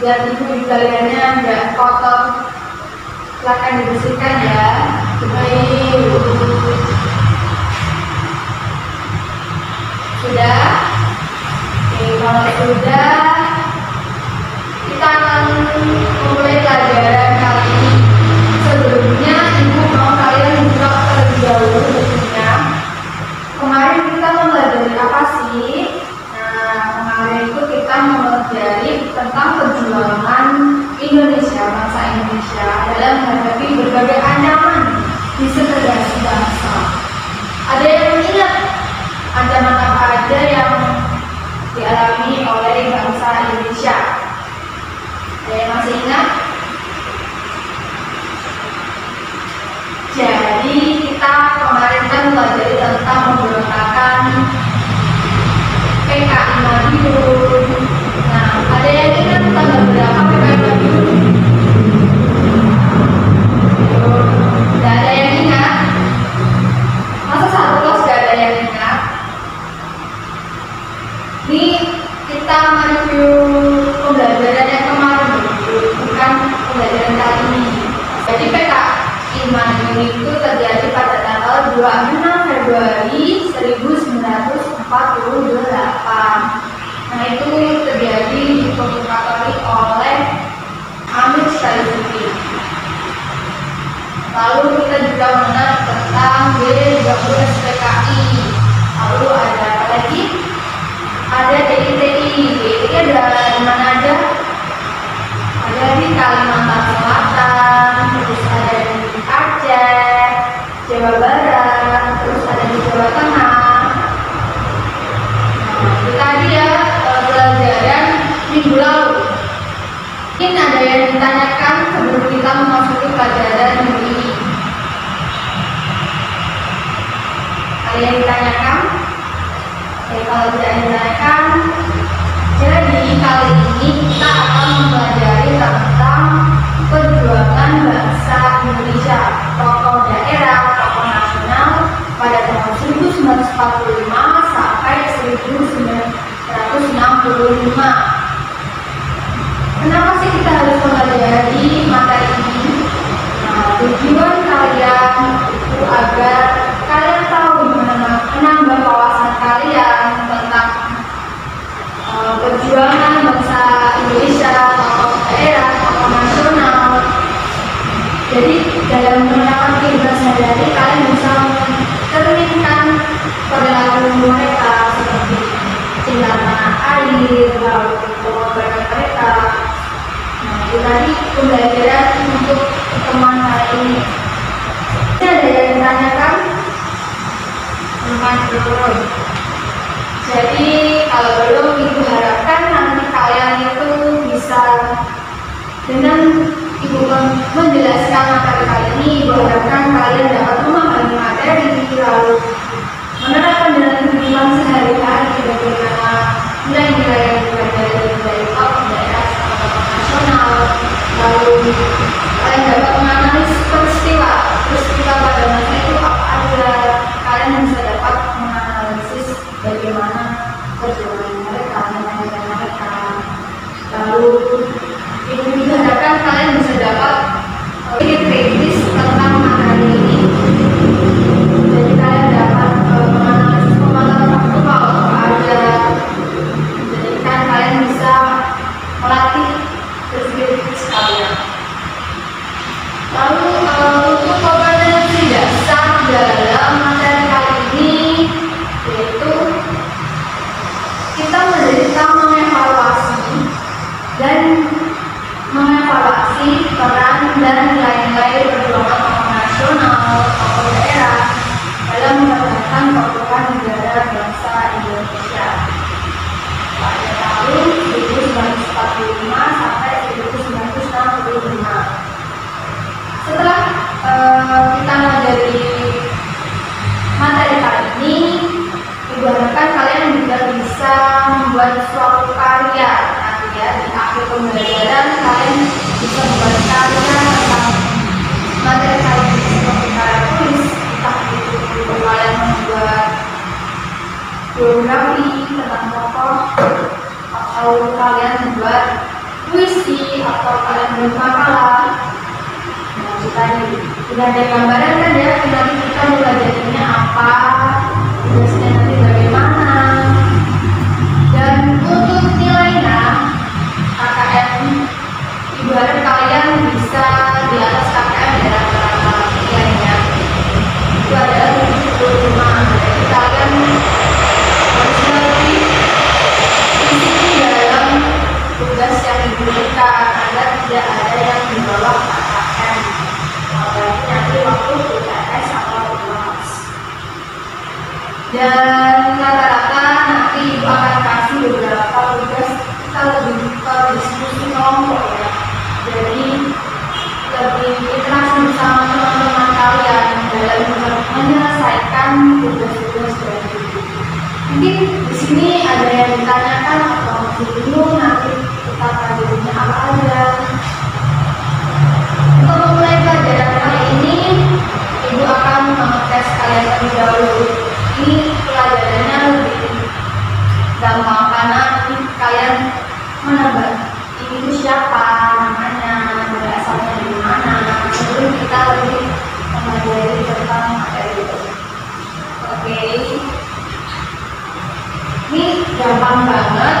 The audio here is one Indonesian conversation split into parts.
biar ibu kaliannya nggak kotor. Silahkan dibersihkan ya. Baik sudah. Oke, kalau sudah kita akan dalam menghadapi berbagai ancaman di sekedar bangsa. Ada yang mengingat ancaman apa aja yang dialami oleh bangsa Indonesia. Ada yang masih ingat? Jadi kita kemarin kan belajar tentang menggunakan PKI Madiun Mengenal tentang B20 PKI. Lalu ada apa lagi? Ada DITI. DITI ada di mana aja? Ada di Kalimantan Selatan, terus ada di Aceh, Jawa Barat, terus ada di Jawa Tengah. Nah, itu tadi ya eh, pelajaran minggu lalu. Mungkin ada yang ditanyakan sebelum kita memasuki pelajaran minggu ini. Ada yang ditanyakan? Oke, kalau tidak ditanyakan, jadi kali ini kita akan mempelajari tentang perjuangan bangsa Indonesia, tokoh daerah, tokoh nasional pada tahun 1945 sampai 1965. Kenapa sih kita harus mempelajari materi ini? Nah, tujuan kalian itu agar kalian tahu menambah, menambah wawasan kalian tentang eh, perjuangan bangsa Indonesia, tokoh daerah, tokoh nasional. Jadi dalam menerapkan kehidupan sehari-hari kalian bisa mencerminkan perilaku mereka seperti cinta tanah air, lalu pengorbanan mereka. Nah, itu tadi pembelajaran untuk teman hari ini. Ada yang ditanyakan? Teman belum. Jadi kalau belum ibu harapkan nanti kalian itu bisa dengan ibu men- menjelaskan materi kali ini ibu harapkan kalian dapat memahami materi lalu menerapkan dalam kehidupan sehari-hari bagaimana nilai-nilai yang dipelajari dari tokoh daerah nasional lalu kalian dapat menganalisis peristiwa peristiwa pada masa itu apa aja kalian bisa sudah ada gambaran kan ya, nanti kita belajarnya apa, tugasnya dan rata-rata nanti ibu akan kasih beberapa tugas kita lebih ke diskusi kelompok ya. Jadi lebih interaksi bersama teman-teman kalian dalam menyelesaikan tugas-tugas dari ibu mungkin di sini ada yang ditanyakan atau masih bingung nanti kita pelajarinya apa aja? Untuk memulai pelajaran mengetes kalian terlebih dahulu. Ini pelajarannya lebih gampang karena kalian menebak ini itu siapa namanya berasalnya dari mana. Sebelum kita lebih mempelajari tentang materi itu oke. Ini gampang banget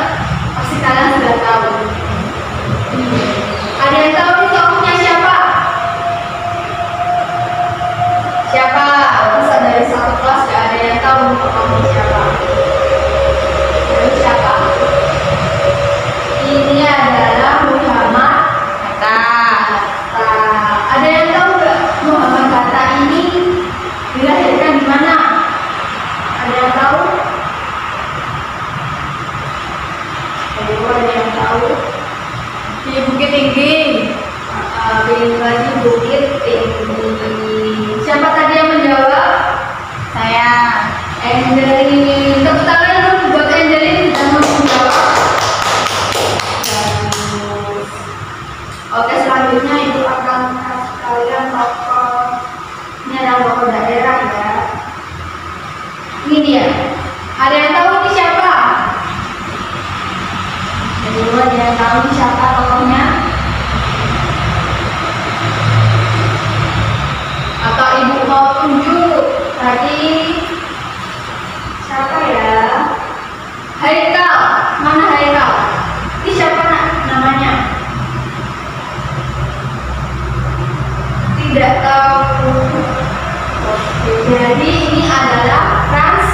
jadi ini adalah Frans.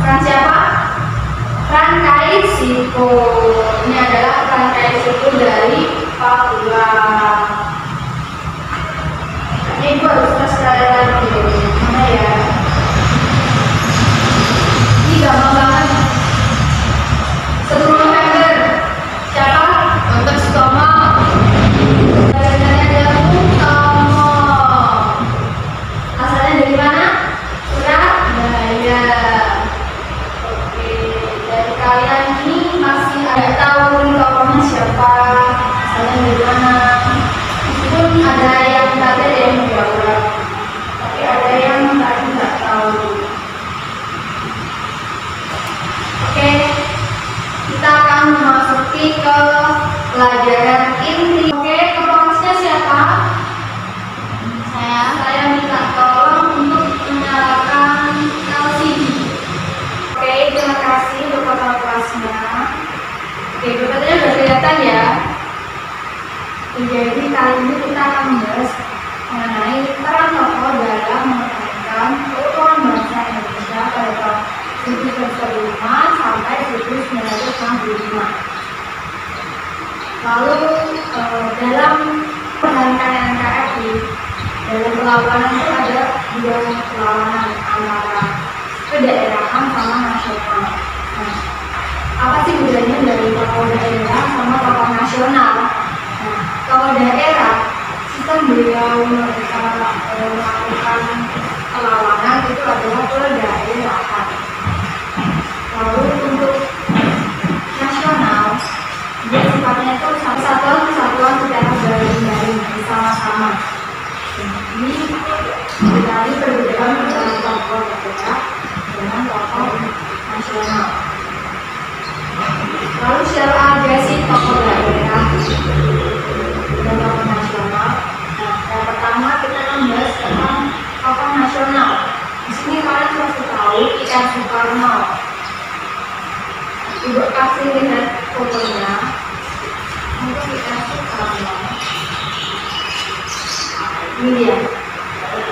Frans siapa? Fran Kaisiko. Ini adalah Fran Kaisiko dari Papua. Ini ibu harus tes lagi. Sampai 1965. Lalu eh, dalam pertahankan NKRI dalam perlawanan itu ada dua perlawanan antara kedaerahan sama nasional. Nah, apa sih bedanya dari tokoh daerah sama tokoh nasional? Nah, kalau daerah sistem beliau melakukan perlawanan itu adalah kedaerahan. Lalu untuk nasional dia sifatnya itu satuan-satuan secara berbaring-baring bersama-sama. Ini dari perbedaan antara tokoh daerah dengan tokoh nasional. Lalu siapa aja sih tokoh daerah dan tokoh nasional? Nah, yang pertama kita akan bahas tentang tokoh nasional. Di sini kalian harus tahu I.R. Soekarno. Ibu kasih lihat fotonya. Untuk I.R. Soekarno. Ini dia.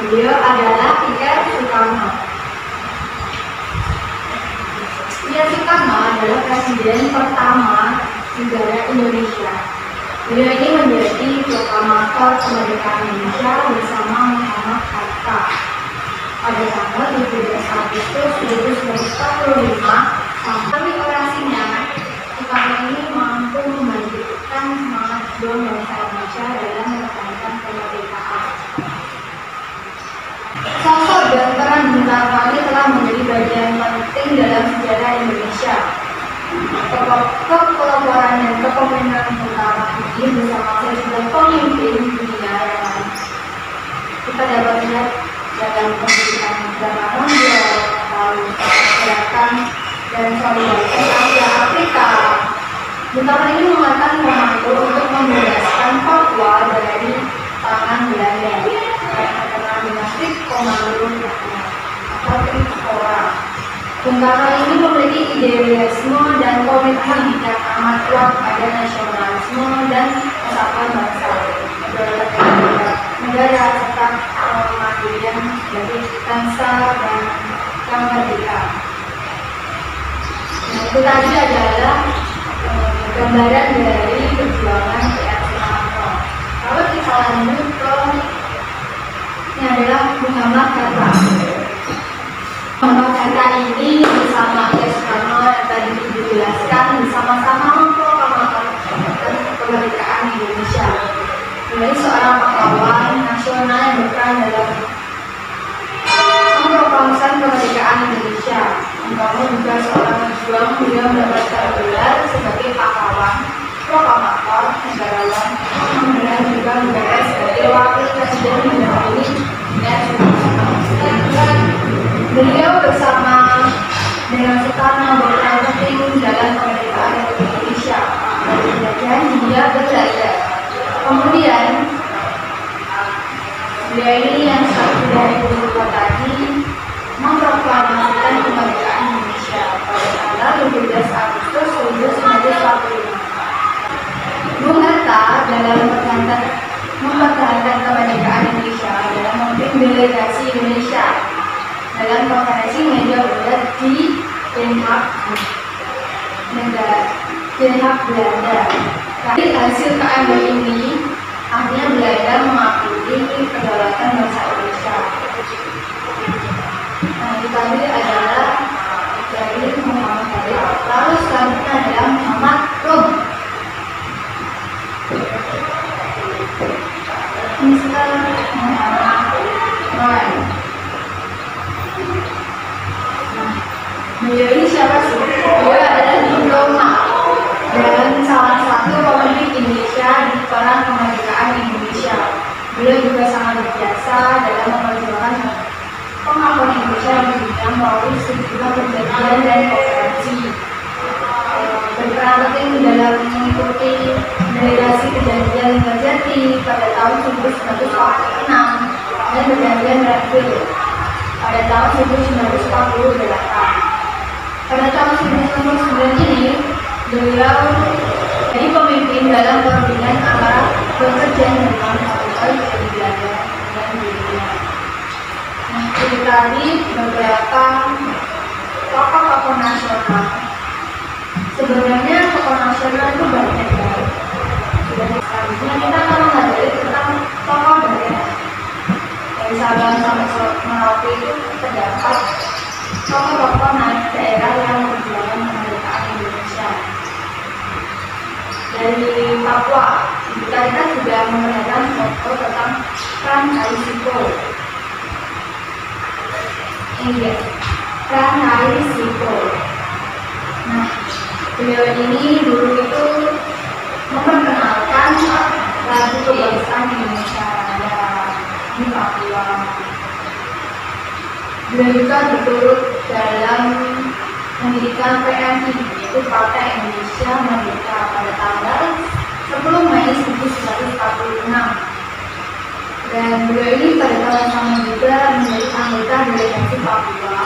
Beliau adalah I.R. Soekarno. I.R. Soekarno adalah presiden pertama negara Indonesia. Beliau ini menjadi proklamator kemerdekaan Indonesia bersama Muhammad Hatta pada tanggal 17 Agustus 1945 sampai orasinya Soekarno ini mampu membangkitkan semangat juang bangsa Indonesia dalam mempertahankan kemerdekaan. Sosok dan peran Bung Karno ini telah menjadi bagian penting dalam sejarah Indonesia. Kepeloporian dan kepemimpinan Bung Karno ini bersama sejumlah pemimpin dunia yang lain. Kita dapat lihat dalam pendidikan agama Mongolia, lalu gerakan dan solidaritas Asia Afrika. Karno ini mengatakan komando untuk membebaskan Papua dari tangan Belanda yang terkenal Komando atau ini memiliki idealisme dan komitmen yang amat kuat pada nasionalisme dan persatuan bangsa, negara, serta kemudian sebagai bangsa dan kemerdekaan. Tadi adalah eh, gambaran dari perjuangan PR Soeharto. Kalau kita lanjut ke ini adalah Muhammad Hatta. Muhammad Hatta ini bersama Ayah Soekarno yang tadi dijelaskan bersama-sama memproklamatkan kemerdekaan Indonesia. Menjadi seorang pahlawan nasional yang berperan dalam memproklamasikan kemerdekaan Indonesia. Membangun juga seorang pejuang beliau mendapatkan gelar sebagai pahlawan, proklamator, negarawan, kemudian juga menjabat sebagai wakil presiden mendahului Beliau bersama dengan berperan penting dalam Republik Indonesia. Dari penjajahan hingga. Kemudian beliau ini yang satu dari beberapa tadi memproklamasikan kemerdekaan Indonesia pada tanggal 17 Agustus 1945. Bung Hatta dalam mempertahankan mempertahankan kemerdekaan Indonesia dalam memimpin delegasi Indonesia dalam konferensi media bulat di Den negara Den Belanda. Dari hasil KMB ini akhirnya Belanda mengakui kedaulatan bangsa Indonesia. Nah, ini Beliau ini siapa sih? Beliau adalah dan salah satu pemimpin Indonesia di perang kemerdekaan Indonesia. Beliau juga sangat berjasa dalam memperjuangkan pengakuan Indonesia yang bidang melalui sejumlah perjanjian dan konferensi. Berperan penting dalam mengikuti delegasi perjanjian Linggarjati pada tahun 1946 dan perjanjian Redfield pada tahun 1948. Pada tahun 1999 ini, beliau jadi pemimpin dalam perundingan antara bekerja dengan Portugal dari Belanda dan Belgia. Nah, tadi beberapa tokoh-tokoh nasional. Sebenarnya tokoh nasional itu banyak ya. Sudah selanjutnya kita akan mengajari tentang tokoh daerah. Dari Sabang sampai Merauke itu terdapat tokoh-tokoh naik daerah yang memperjuangkan kemerdekaan Indonesia. Dari Papua, kita kita juga mengenalkan foto tentang Pran Kaisiko. Iya, Pran Kaisiko. Nah, beliau ini dulu itu memperkenalkan lagu kebangsaan Indonesia Raya di Papua. Juga berturut dalam mendirikan PMI yaitu Partai Indonesia Merdeka pada tanggal 10 Mei 1946 dan beliau ini pada tahun yang sama juga menjadi anggota delegasi Papua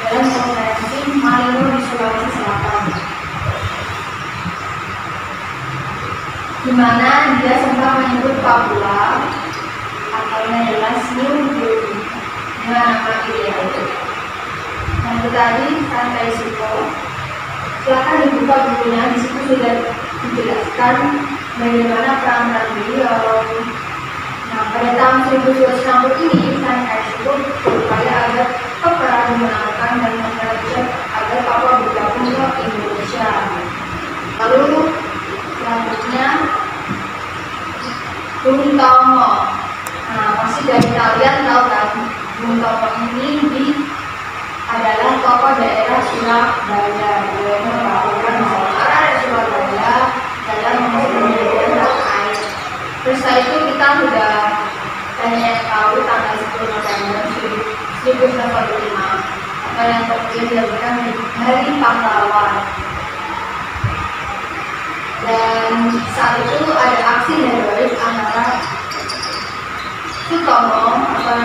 dalam konferensi Malino di Sulawesi Selatan. Di mana dia sempat menyebut Papua atau adalah New Guinea dengan nama ideal yang tadi santai suko silakan dibuka bukunya di situ sudah dijelaskan bagaimana peran beliau nah pada tahun 1960 ini santai suko berupaya agar peperangan dimenangkan dan mengajak agar Papua bergabung ke Indonesia lalu selanjutnya Bung Tomo nah pasti dari kalian tahu kan Bung Tomo ini di adalah tokoh daerah Surabaya. Beliau melakukan musyawarah di Surabaya dalam mengusulkan terkait. Terus setelah itu kita sudah banyak tahu tanggal 10 November 1945 apa yang kemudian dilakukan Hari Pahlawan. Dan saat itu ada aksi heroik antara Sutomo atau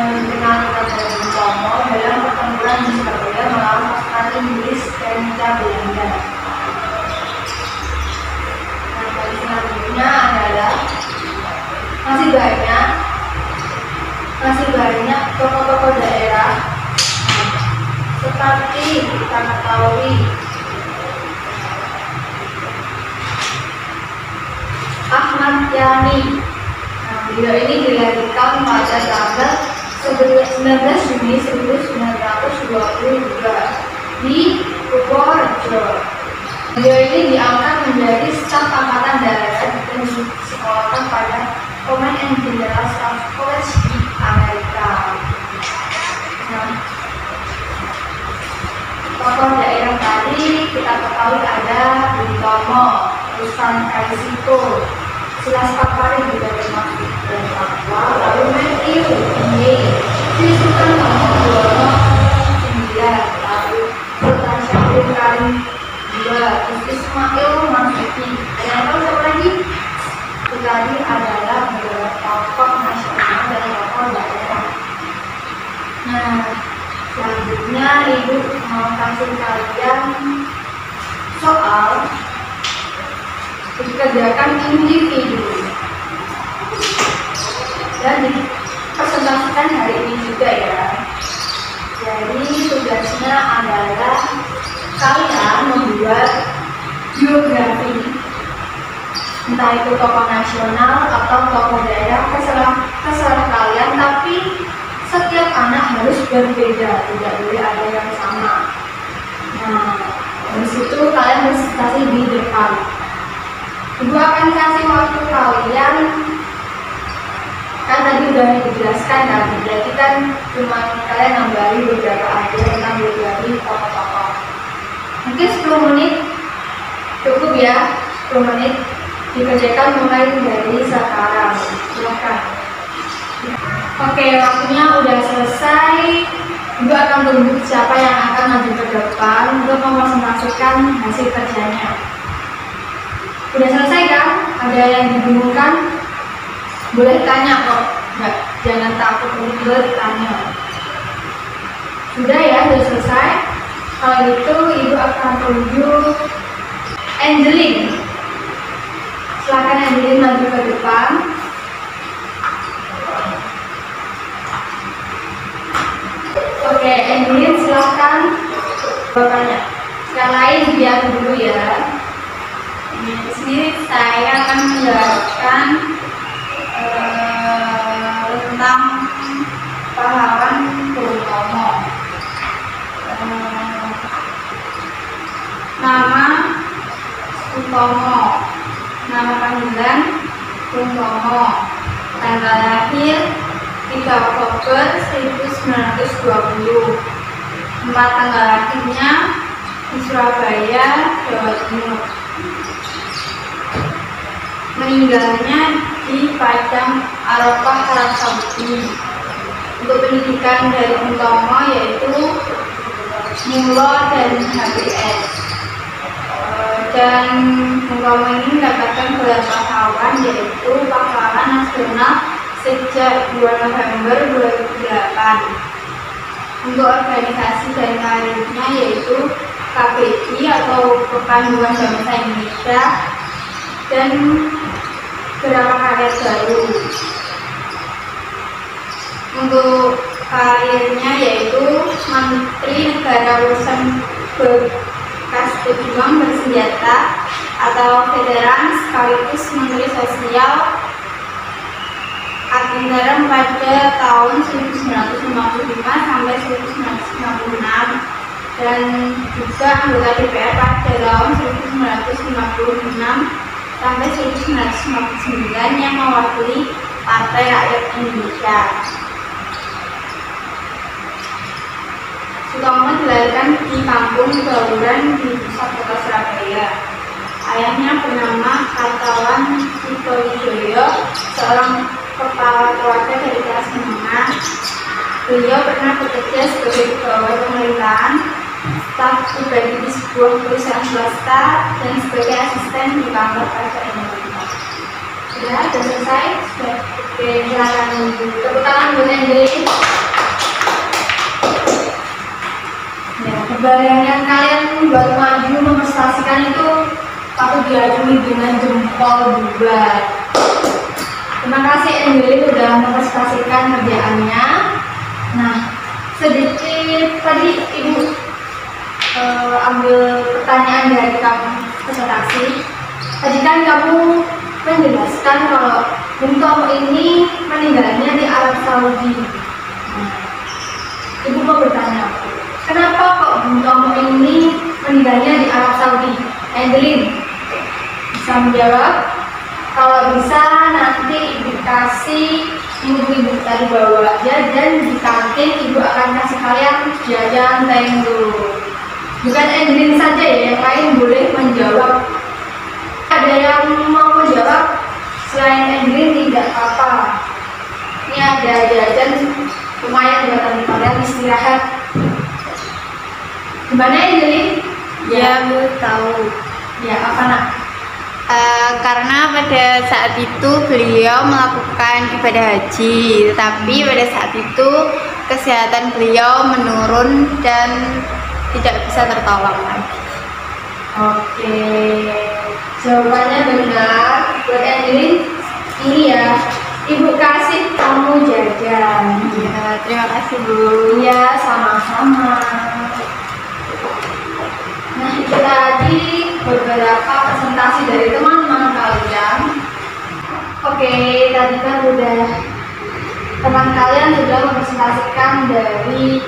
Jerman dan Surabaya melawan pasukan Inggris Pemda Belanda. Nah, poin selanjutnya adalah masih banyak masih banyak toko-toko daerah seperti kita ketahui Ahmad Yani. Nah, beliau ini dilahirkan pada tanggal 19 Juni 1922 di Purworejo. Beliau ini diangkat menjadi staf angkatan darat dan disekolahkan pada Command and General Staff College di Amerika. Nah, tokoh daerah tadi kita ketahui ada Bung Tomo, Rustan Kaisiko, Dan tokoh daerah. Nah, selanjutnya ibu mau kasih kalian soal dikerjakan individu dan dipresentasikan hari ini juga ya. Jadi tugasnya adalah kalian membuat biografi. Entah itu tokoh nasional atau tokoh daerah terserah terserah kalian. Tapi setiap anak harus berbeda tidak boleh ada yang sama. Nah dari situ kalian presentasi di depan ibu akan kasih waktu kalian kan tadi udah dijelaskan kan berarti kan cuma kalian nambahin beberapa aja tentang biografi tokoh-tokoh mungkin 10 menit cukup ya 10 menit. Dikerjakan mulai dari sekarang. Silahkan oke waktunya udah selesai. Ibu akan tunjuk siapa yang akan maju ke depan untuk mempresentasikan hasil kerjanya. Udah selesai kan? Ada yang dibingungkan? Boleh tanya kok, Nggak, jangan takut untuk bertanya. Sudah ya, sudah selesai. Kalau gitu, ibu akan tunjuk Angelin. Silakan Angelin maju ke depan. Oke, Angelin silahkan bapaknya. Sekali lain biar dulu ya. Saya akan menjelaskan eh, tentang pahlawan Bung Tomo. Eh, nama Sutomo, nama panggilan Bung Tomo, tanggal lahir 3 Oktober 1920. Tempat tanggal lahirnya di Surabaya, Jawa Timur. Meninggalnya di Padang Arafah, Arab Saudi. Untuk pendidikan dari Tomo yaitu Mulo dan HBS. Eh, Dan Bung Tomo ini mendapatkan gelar pahlawan yaitu pahlawan nasional sejak 2 November 2008 untuk organisasi dan karirnya yaitu KPI atau Kepanduan Bangsa Indonesia dan beberapa karya baru untuk karirnya yaitu Menteri Negara Urusan Bekas Pejuang Bersenjata atau Veteran sekaligus Menteri Sosial Adindaram pada tahun 1955 sampai 1956 dan juga anggota DPR pada tahun 1956 sampai 1959 yang mewakili Partai Rakyat Indonesia. Sutomo dilahirkan di kampung Bauran di pusat kota Surabaya. Ayahnya bernama Kartawan Sutowijoyo, seorang kepala keluarga dari kelas menengah. Beliau pernah bekerja sebagai pegawai pemerintahan, staf pribadi di sebuah perusahaan swasta, dan sebagai asisten di kantor pajak Indonesia. Sudah, sudah selesai? Oke, silakan. Tepuk tangan buat Angelin. Ya, keberanian kalian buat maju memprestasikan itu patut diacungi dengan jempol bubar. Terima kasih Angelin sudah mempresentasikan kerjaannya. Nah, sedikit tadi Ibu eh, ambil pertanyaan dari kamu presentasi. Tadi kan kamu menjelaskan kalau Bung Tomo ini meninggalnya di Arab Saudi. Ibu mau bertanya, kenapa kok Bung Tomo ini meninggalnya di Arab Saudi? Evelyn bisa menjawab? Kalau bisa nanti ibu kasih ibu-ibu tadi bawa jajan di kantin ibu akan kasih kalian jajan tenggo bukan Evelyn saja ya yang lain boleh menjawab. Ada yang mau menjawab? Selain Evelyn tidak apa ini ada jajan lumayan buat teman kalian istirahat. Gimana Evelyn Ya, Bu tahu. ya apa nak? Eh, karena pada saat itu beliau melakukan ibadah haji, tetapi pada saat itu kesehatan beliau menurun dan tidak bisa tertolong lagi. Oke, jawabannya benar. Buat Evelyn, ini ya, ibu kasih kamu jajan. Ya, terima kasih Bu. Iya, sama-sama. Nah, itu tadi beberapa presentasi dari teman-teman kalian. Oke, tadi kan udah teman kalian sudah mempresentasikan dari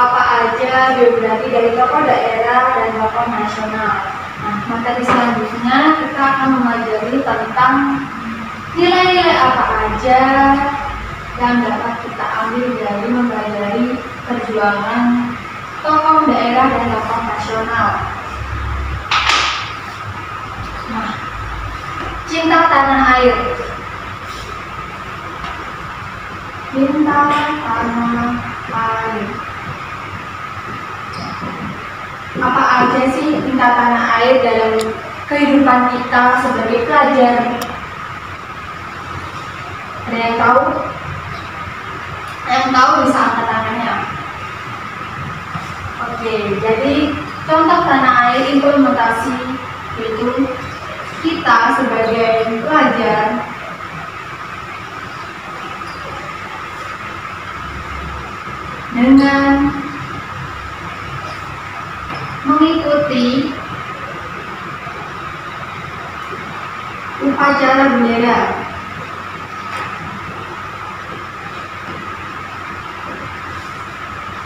apa aja biografi dari tokoh daerah dan tokoh nasional. Nah, materi selanjutnya kita akan mempelajari tentang nilai-nilai apa aja yang dapat kita ambil dari mempelajari perjuangan tokoh daerah dan tokoh nasional. Nah, cinta tanah air. Cinta tanah air. Apa aja sih cinta tanah air dalam kehidupan kita sebagai pelajar? Ada yang tahu? Yang tahu bisa angkat tangannya. Oke, jadi contoh tanah air implementasi yaitu kita sebagai pelajar dengan mengikuti upacara bendera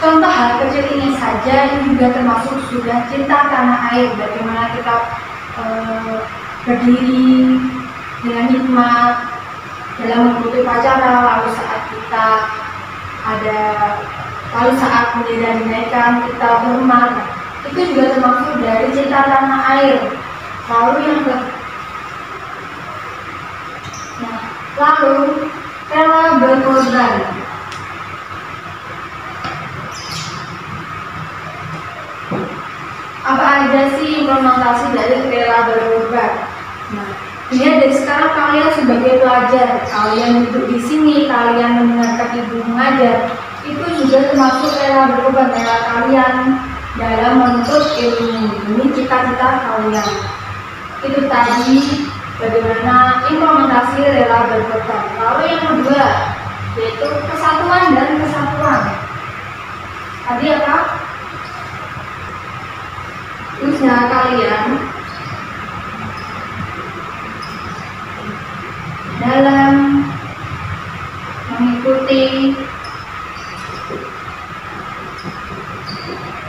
Contoh hal kecil ini saja ini juga termasuk sudah cinta tanah air. Bagaimana kita eh, berdiri dengan hikmat dalam mengikuti upacara, lalu saat kita ada lalu saat bendera dinaikkan kita hormat. Itu juga termasuk dari cinta tanah air. Lalu yang ke Nah, lalu rela berkorban. apa aja sih implementasi dari rela berkorban? Nah, ini dari sekarang kalian sebagai pelajar, kalian duduk di sini, kalian mendengarkan ibu mengajar, itu juga termasuk rela berkorban rela kalian dalam menuntut ilmu. Ini cita-cita kalian. Itu tadi bagaimana implementasi rela berkorban. Lalu yang kedua yaitu kesatuan dan kesatuan. Tadi apa? usaha kalian dalam mengikuti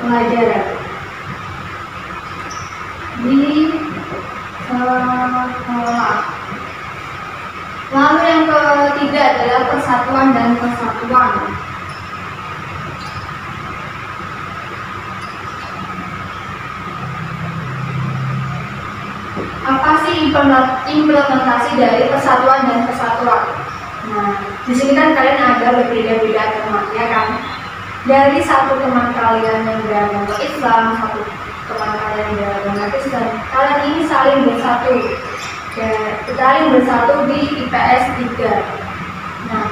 pelajaran di sekolah. Lalu yang ketiga adalah persatuan dan kesatuan. apa sih implementasi dari persatuan dan kesatuan? Nah, di sini kan kalian ada berbeda-beda teman, ya kan? Dari satu teman kalian yang beragama Islam, satu teman kalian yang beragama Kristen, kalian ini saling bersatu, dan saling bersatu di IPS 3. Nah,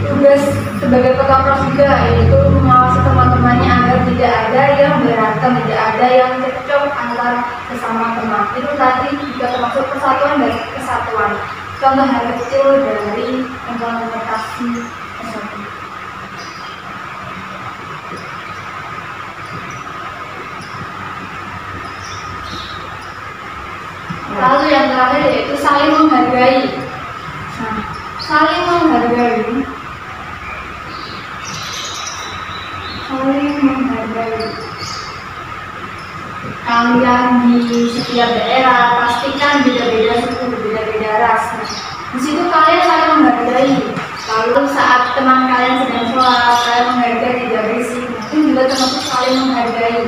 tugas sebagai kelas juga yaitu mengawasi teman-temannya agar tidak ada yang berantem, tidak ada yang cekcok antar sesama teman. Itu tadi juga termasuk persatuan dan kesatuan. Contoh hal kecil dari implementasi kesatuan. Yang terakhir yaitu saling menghargai. Nah, saling menghargai. Saling menghargai. Kalian di setiap daerah pastikan beda-beda suku, beda-beda ras. Di situ kalian saling menghargai. Lalu saat teman kalian sedang sholat, kalian menghargai tidak berisik. Itu juga termasuk saling menghargai.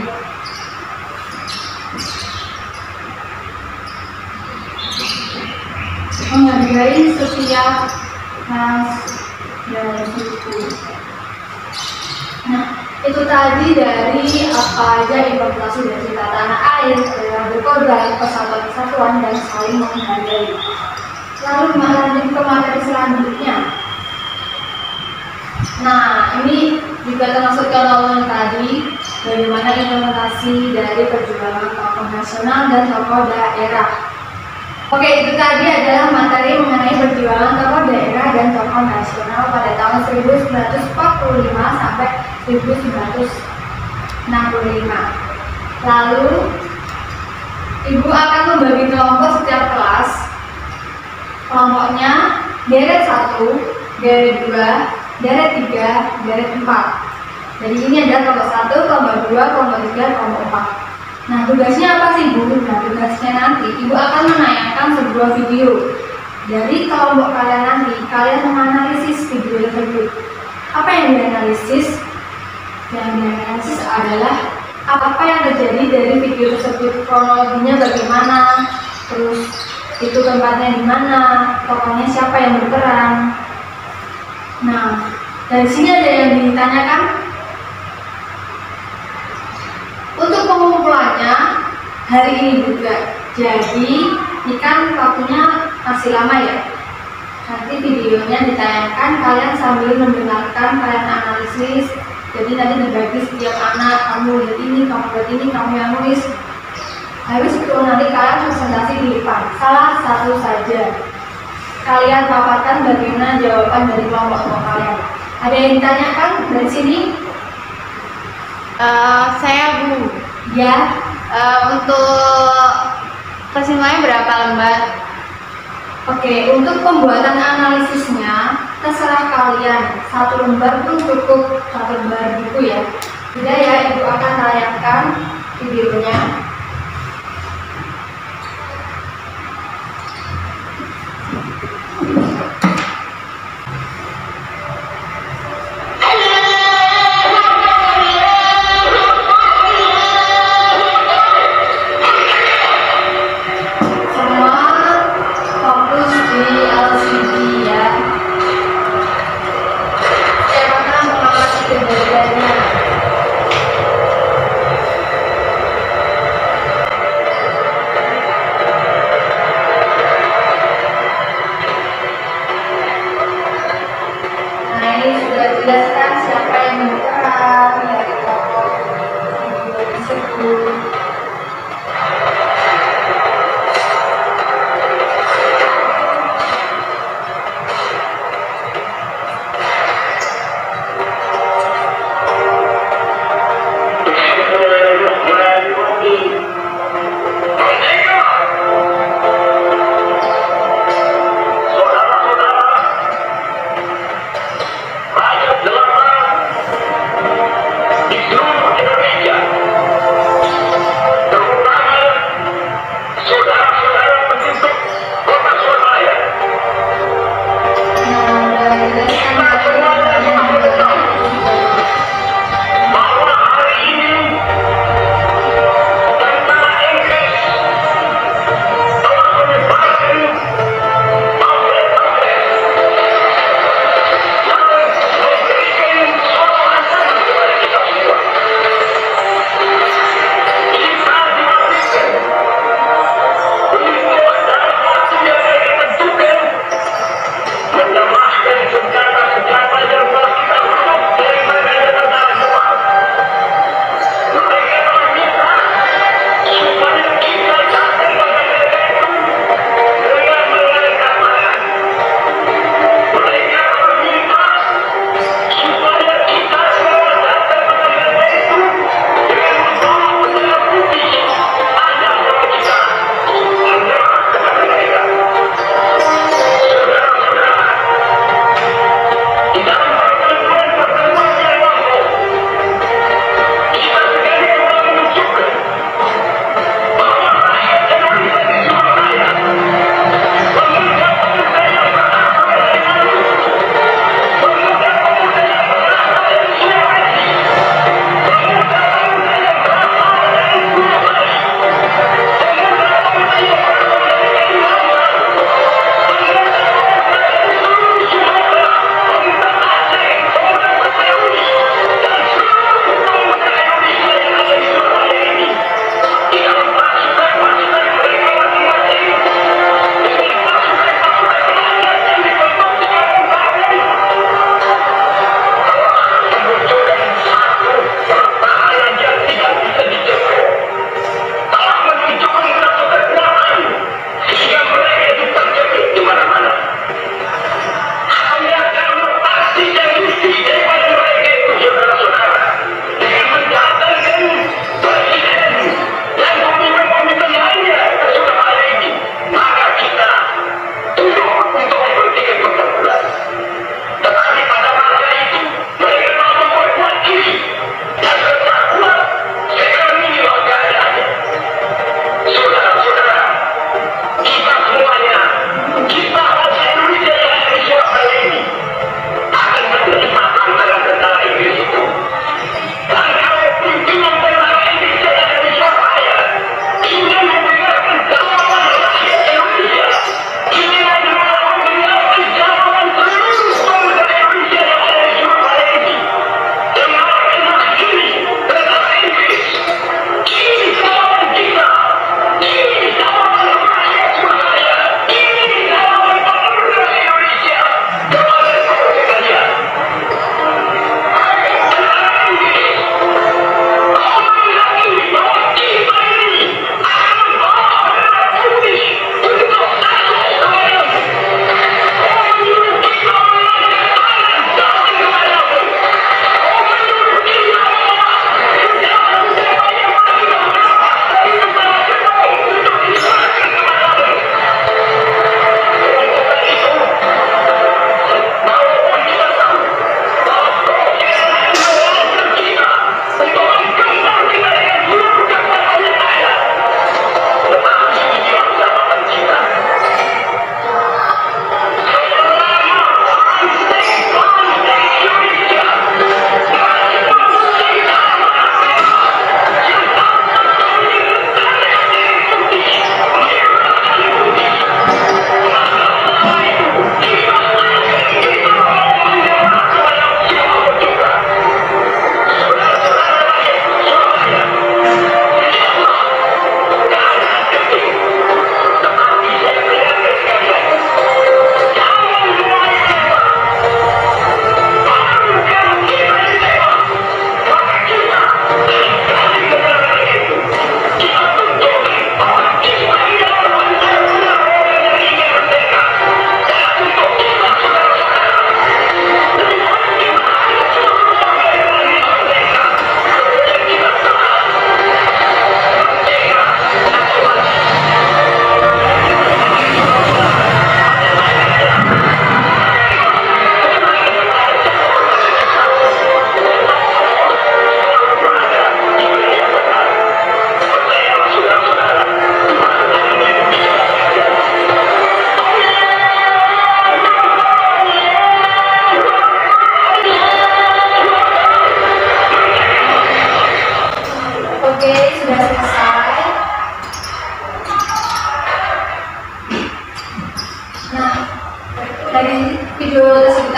Menghargai setiap ras dan suku. Nah, itu tadi dari apa aja informasi dari cerita tanah air adalah berkorban, persatuan kesatuan dan saling menghargai. Lalu lanjut ke materi selanjutnya. Nah, ini juga termasuk contoh tadi bagaimana implementasi dari perjuangan tokoh nasional dan tokoh daerah. Oke, itu tadi adalah materi mengenai perjuangan tokoh daerah dan tokoh nasional pada tahun 1945 sampai 1965. Lalu, Ibu akan membagi kelompok setiap kelas. Kelompoknya deret 1, deret 2, deret 3, deret 4. Jadi ini adalah kelompok 1, kelompok 2, kelompok 3, kelompok 4. Nah, tugasnya apa sih, Bu? Nah, tugasnya nanti Ibu akan menayangkan sebuah video. Dari kelompok kalian nanti, kalian menganalisis video tersebut. Apa yang dianalisis? Yang dianalisis adalah apa yang terjadi dari video tersebut, kronologinya bagaimana, terus itu tempatnya di mana, tokohnya siapa yang berperan. Nah, dari sini ada yang ditanyakan, untuk pengumpulannya hari ini juga. Jadi ini kan waktunya masih lama ya. Nanti videonya ditayangkan, kalian sambil mendengarkan, kalian analisis. Jadi nanti dibagi setiap anak, kamu lihat ini, kamu lihat ini, kamu yang nulis. Habis itu nanti kalian presentasi di depan. Salah satu saja. Kalian paparkan bagaimana jawaban dari kelompok kalian. Ada yang ditanyakan dari sini? Eh, saya Bu. Ya, Eh, untuk kesimpulannya berapa lembar? Oke, untuk pembuatan analisisnya terserah kalian. Satu lembar pun cukup satu lembar buku ya. Sudah ya, ibu akan tayangkan videonya.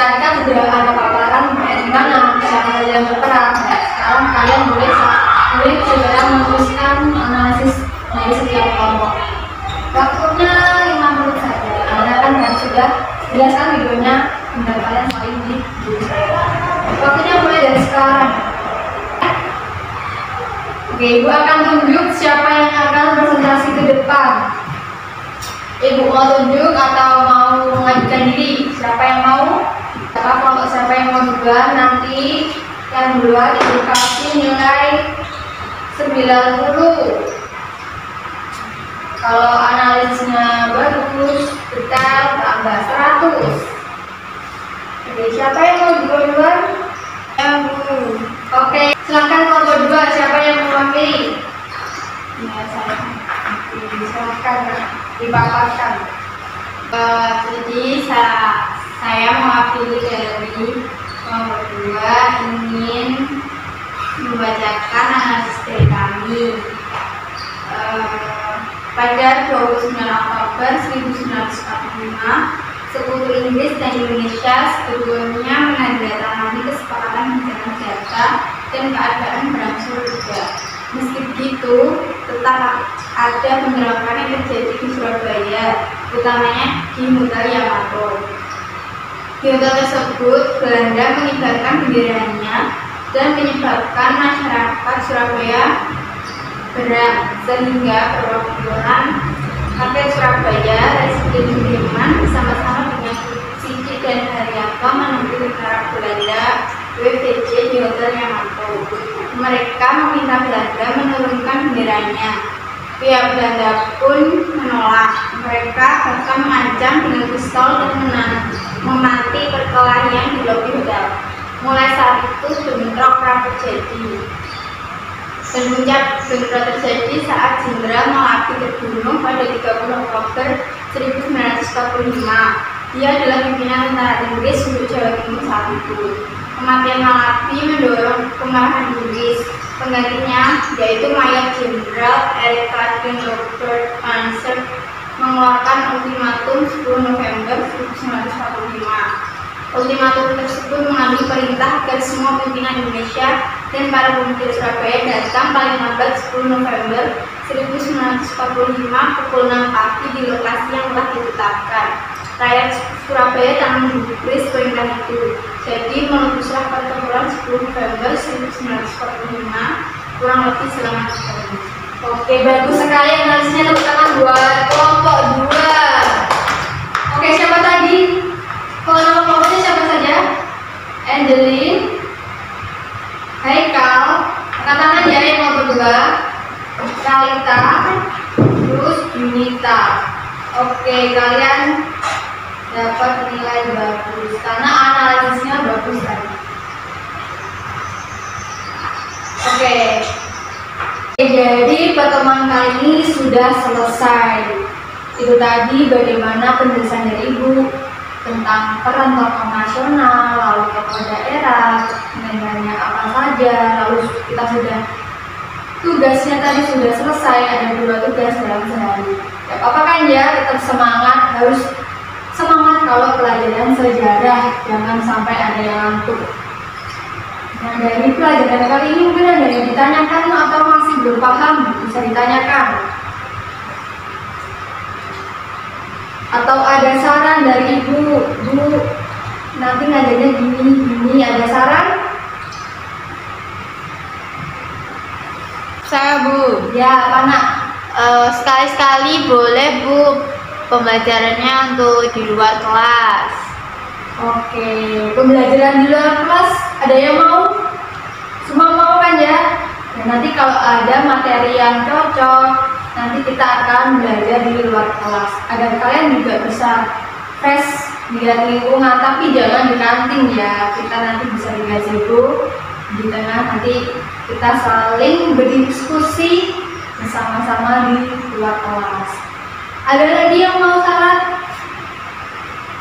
Tersebut tadi kan sudah ada paparan mengenai gimana cara kalian berperan. Nah, sekarang kalian boleh boleh segera menuliskan analisis dari setiap kelompok. Waktunya 5 menit saja. Karena kan tadi sudah jelaskan videonya tinggal kalian saling di. Waktunya mulai dari sekarang. Oke, Ibu akan tunjuk siapa yang akan presentasi ke depan. Ibu mau tunjuk atau mau mengajukan diri? Siapa yang mau? Apa kalau siapa yang mau duluan nanti yang duluan ibu kasih nilai 90. Kalau analisnya bagus, detail tambah 100. Oke, siapa yang mau duluan? Ya, Bu. Oke, silakan kelompok dua. Siapa yang mewakili? Ya, saya. Silakan dipaparkan. Eh, jadi saya, saya mewakili dari kelompok dua ingin membacakan analisis kami. Eh, pada 29 Oktober 1945, Sekutu Inggris dan Indonesia sebetulnya menandatangani kesepakatan hubungan data dan keadaan berangsur reda. Meski begitu, tetap ada penyerangan yang terjadi di Surabaya, utamanya di Hotel Yamato. Di tersebut, Belanda mengibarkan benderanya dan menyebabkan masyarakat Surabaya berat sehingga perwakilan Partai Surabaya, Residen Sudirman bersama-sama dengan Siti dan Haryanto menemui tentara Belanda WVJ di Hotel Yamato. Mereka meminta Belanda menurunkan benderanya. Pihak Belanda pun menolak. Mereka bahkan mengancam dengan pistol dan memati perkelahian di lobi hotel. Mulai saat itu bentrok kerap terjadi. Dan puncak bentrok terjadi saat Jenderal Malapi terbunuh pada 30 Oktober 1945. Dia adalah pimpinan tentara Inggris untuk Jawa Timur saat itu. Kematian Malapi mendorong kemarahan Inggris. Penggantinya yaitu Mayor Jenderal Eric Clapton Robert Panzer mengeluarkan ultimatum 10 November 1945. Ultimatum tersebut mengambil perintah agar semua pimpinan Indonesia dan para pemimpin Surabaya datang paling lambat 10 November 1945 pukul 6 pagi di lokasi yang telah ditetapkan. Rakyat Surabaya tak menggubris perintah itu. Jadi menembuslah pertempuran 10 November 1945 kurang lebih selama 3 hari. Oke, bagus sekali analisisnya tepuk tangan buat kelompok dua. Oke, siapa tadi? Kalau nama kelompoknya siapa saja? Angelin, Haikal, angkat tangan ya yang kelompok dua. Kalita, terus Yunita. Oke, kalian dapat nilai bagus karena analisisnya bagus tadi. Oke, jadi pertemuan kali ini sudah selesai. Itu tadi bagaimana penjelasan dari Ibu tentang peran tokoh nasional, lalu tokoh daerah, nilainya apa saja, lalu kita sudah tugasnya tadi sudah selesai, ada dua tugas dalam sehari. Ya, apa kan ya, tetap semangat, harus semangat kalau pelajaran sejarah, jangan sampai ada yang ngantuk. Nah dari pelajaran kali ini mungkin ada yang ditanyakan atau masih belum paham bisa ditanyakan. Atau ada saran dari ibu, bu, nanti ngajarnya gini, gini, ada saran? Saya Bu, Ya, apa nak? Eh, sekali-sekali boleh Bu pembelajarannya untuk di luar kelas. Oke, pembelajaran di luar kelas ada yang mau? Semua mau kan ya? Dan nanti kalau ada materi yang cocok, nanti kita akan belajar di luar kelas. Agar kalian juga bisa fresh lihat lingkungan, tapi jangan di kantin ya. Kita nanti bisa di gazebo di tengah nanti kita saling berdiskusi bersama-sama di luar kelas. Ada lagi yang mau saran?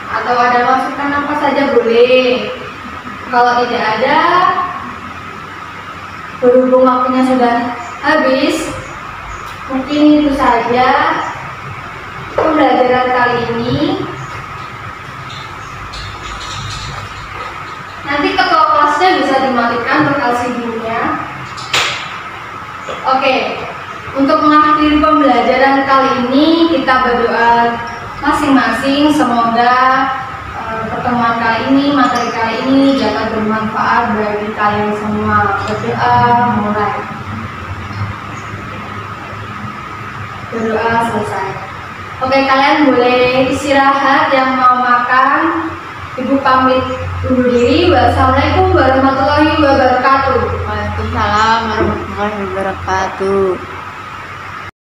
atau ada masukan apa saja boleh. Kalau tidak ada, berhubung waktunya sudah habis mungkin itu saja pembelajaran kali ini nanti ketua kelasnya bisa dimatikan untuk LCD-nya oke untuk mengakhiri pembelajaran kali ini kita berdoa masing-masing. Semoga eh, pertemuan kali ini materi kali ini dapat bermanfaat bagi kalian semua. Berdoa mulai. Berdoa selesai. Oke kalian boleh istirahat yang mau makan. Ibu pamit undur diri. Wassalamualaikum warahmatullahi wabarakatuh. Waalaikumsalam warahmatullahi wabarakatuh.